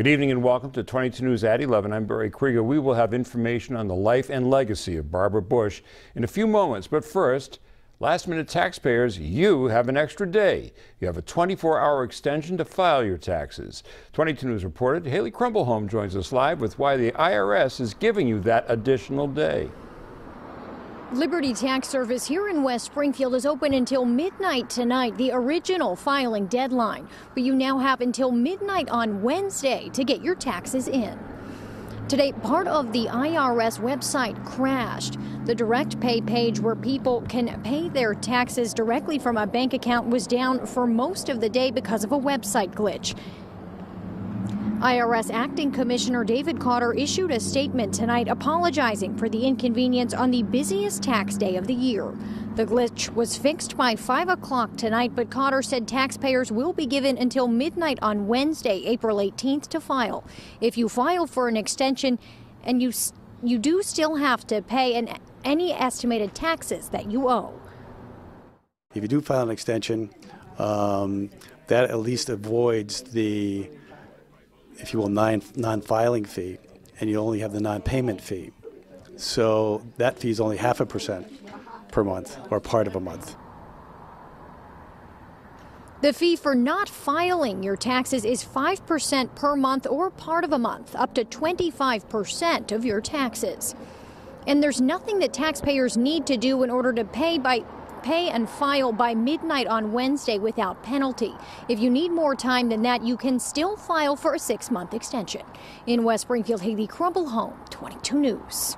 Good evening and welcome to 22 News at 11. I'm Barry Kriger. We will have information on the life and legacy of Barbara Bush in a few moments. But first, last minute taxpayers, you have an extra day. You have a 24 hour extension to file your taxes. 22 News reported Haley Crumbleholm joins us live with why the IRS is giving you that additional day. Liberty Tax Service here in West Springfield is open until midnight tonight, the original filing deadline. But you now have until midnight on Wednesday to get your taxes in. Today, part of the IRS website crashed. The direct pay page where people can pay their taxes directly from a bank account was down for most of the day because of a website glitch. IRS Acting Commissioner David Kautter issued a statement tonight apologizing for the inconvenience on the busiest tax day of the year. The glitch was fixed by 5 o'clock tonight, but Kautter said taxpayers will be given until midnight on Wednesday, April 18th to file. If you file for an extension and you, you do still have to pay an, any estimated taxes that you owe. If you do file an extension, um, that at least avoids the if you will, non-filing fee, and you only have the non-payment fee. So that fee is only half a percent per month or part of a month. The fee for not filing your taxes is 5% per month or part of a month, up to 25% of your taxes. And there's nothing that taxpayers need to do in order to pay by Pay and file by midnight on Wednesday without penalty. If you need more time than that, you can still file for a six month extension. In West Springfield, Haley Crumbleholm, 22 News.